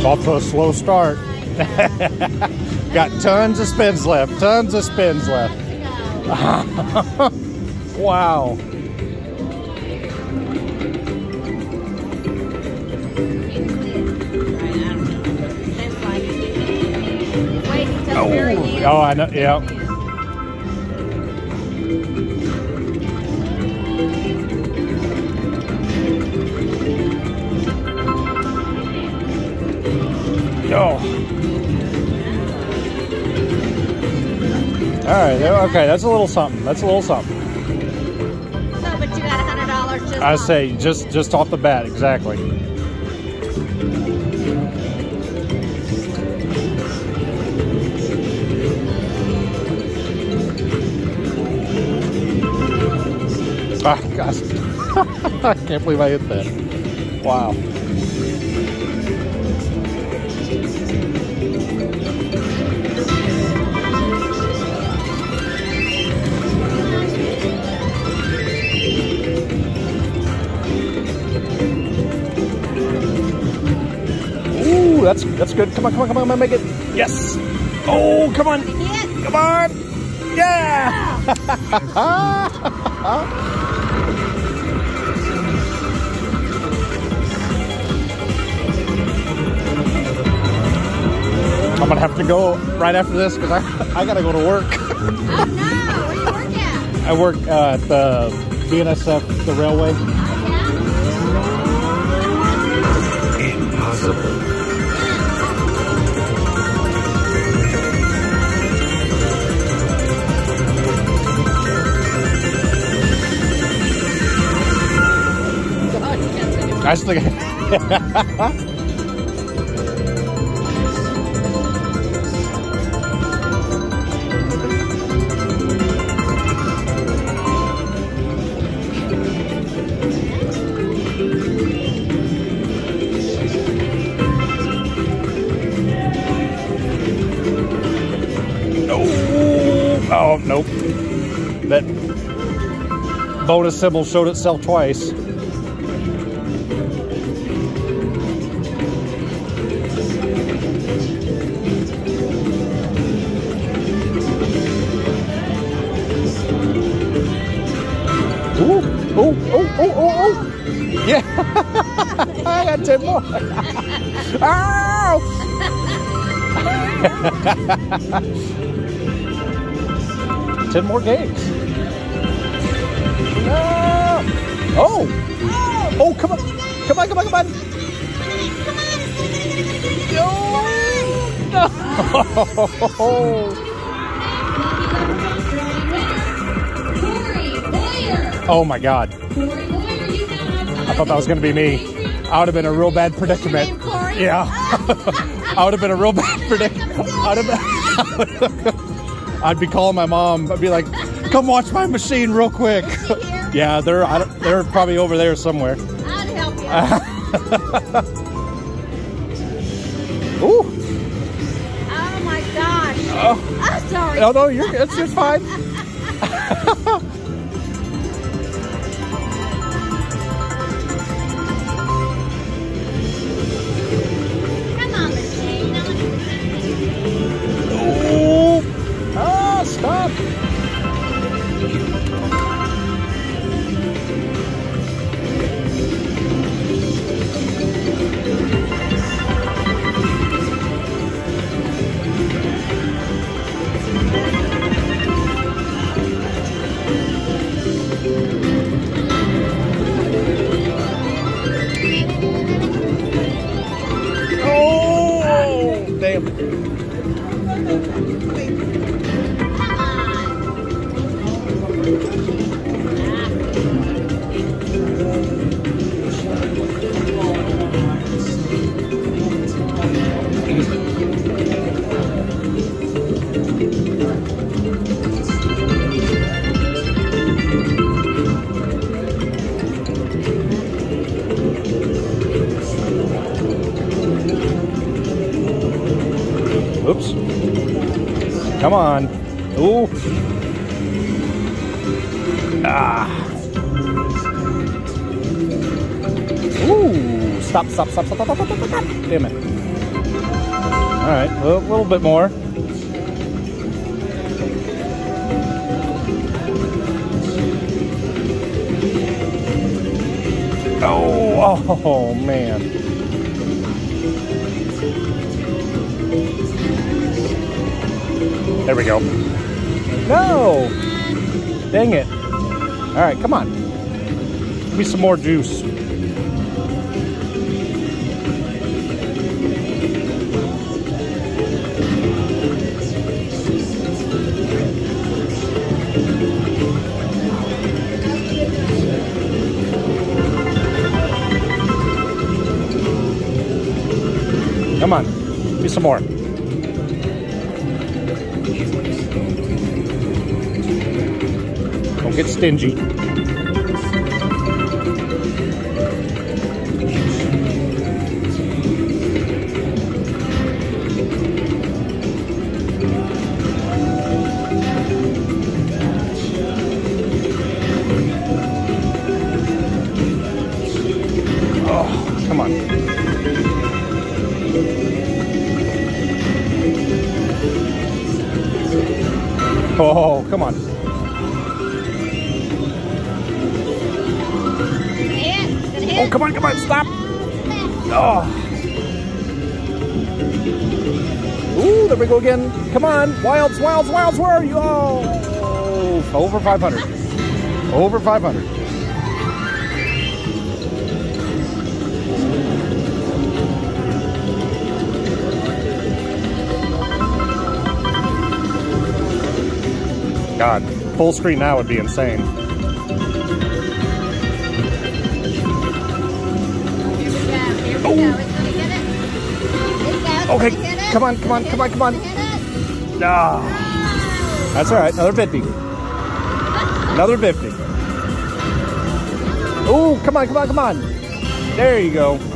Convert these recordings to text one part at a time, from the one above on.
It's off to a slow start. Got tons of spins left. Tons of spins left. wow. Oh, oh, I know. Yeah. Oh. All right. Okay. That's a little something. That's a little something. No, but you got a hundred dollars just. I off. say just just off the bat. Exactly. Ah, gosh. I can't believe I hit that. Wow. Ooh, that's that's good. Come on, come on, come on, come on, make it. Yes. Oh, come on. Come on. Yeah. I'm gonna have to go right after this because I I gotta go to work. Oh no! Where you work at? I work uh, at the BNSF, the railway. Impossible. I think. Oh, oh, nope. That bonus symbol showed itself twice. 10 more. Ow! Ten more games. No. Oh! Oh, come on! Come on, come on, come on! No! Oh my god. I thought that was gonna be me. I would have been a real bad predicament. Yeah. I would have been a real bad predicament. I'd, I'd be calling my mom. I'd be like, "Come watch my machine real quick." Is she here? Yeah, they're they're probably over there somewhere. I'd help you. Ooh. oh my gosh. Oh. I'm sorry. No, no, you're it's just fine. em. Come on. Ooh. Ah. Ooh. Stop, stop, stop, stop, stop, stop, stop, stop. Damn it. All right, a little, little bit more. Oh, oh, oh man. There we go. No! Dang it. All right, come on. Give me some more juice. Come on. Give me some more. Get stingy. Oh, come on, come on, stop. Oh. Ooh, there we go again. Come on. Wilds, wilds, wilds, where are you? Oh, over 500. Over 500. God, full screen now would be insane. It's Okay, come on, come on, come on, come on. it. Ah, that's all right. Another 50. Another 50. Oh, come on, come on, come on. There you go.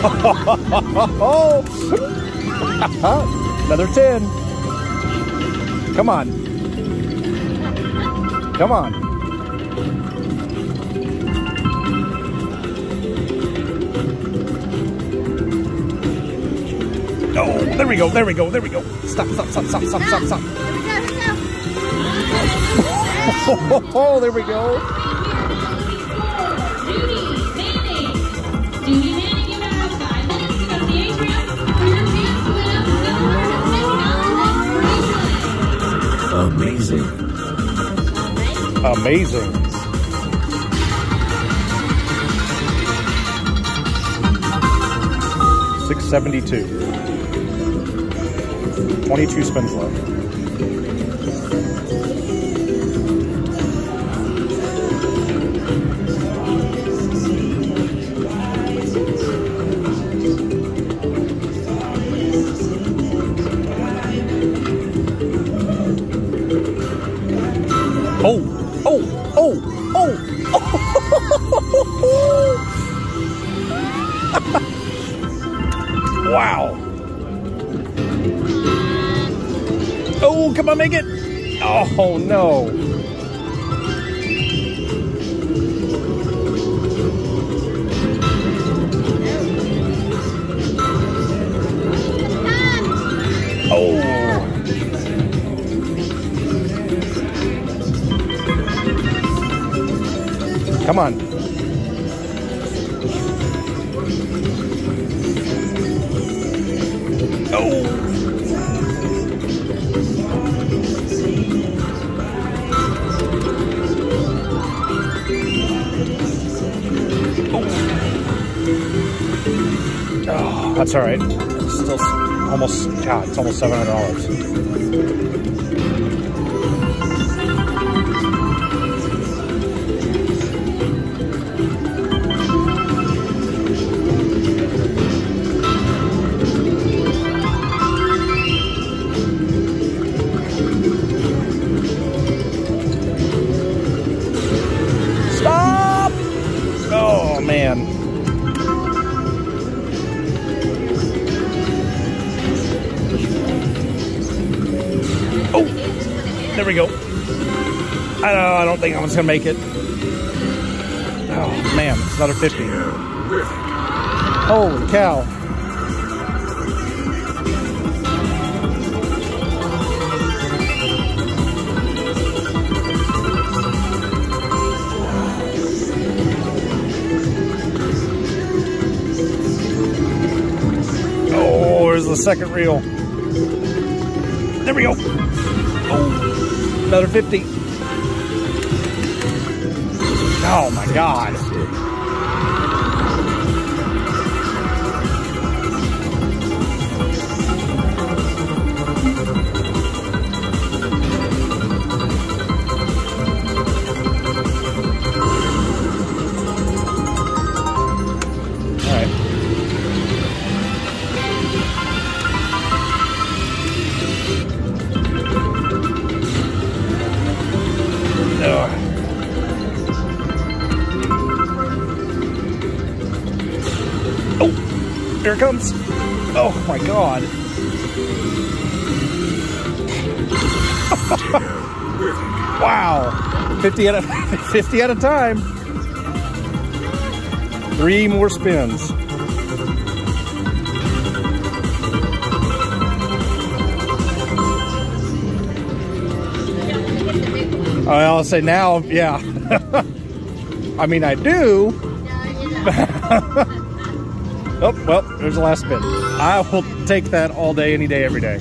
Another 10. Come on. Come on. Oh, there we go, there we go, there we go. Stop, stop, stop, stop, stop, stop, stop. Here we go. Here we go. Oh, there we go. Amazing. Amazing. Six seventy-two. Twenty-two spins left. Wow. Oh, come on, make it. Oh, no. Oh. Come on. That's all right. It's Still almost, God, it's almost $700. Oh, there we go. I don't, I don't think I was gonna make it. Oh man, it's another 50. Holy cow. Oh, there's the second reel. There we go. Oh, another 50. Oh my God. Here it comes. Oh my God. wow. 50 at a 50 at a time. Three more spins. I'll say now, yeah. I mean, I do. Oh, well, there's the last spin. I will take that all day, any day, every day.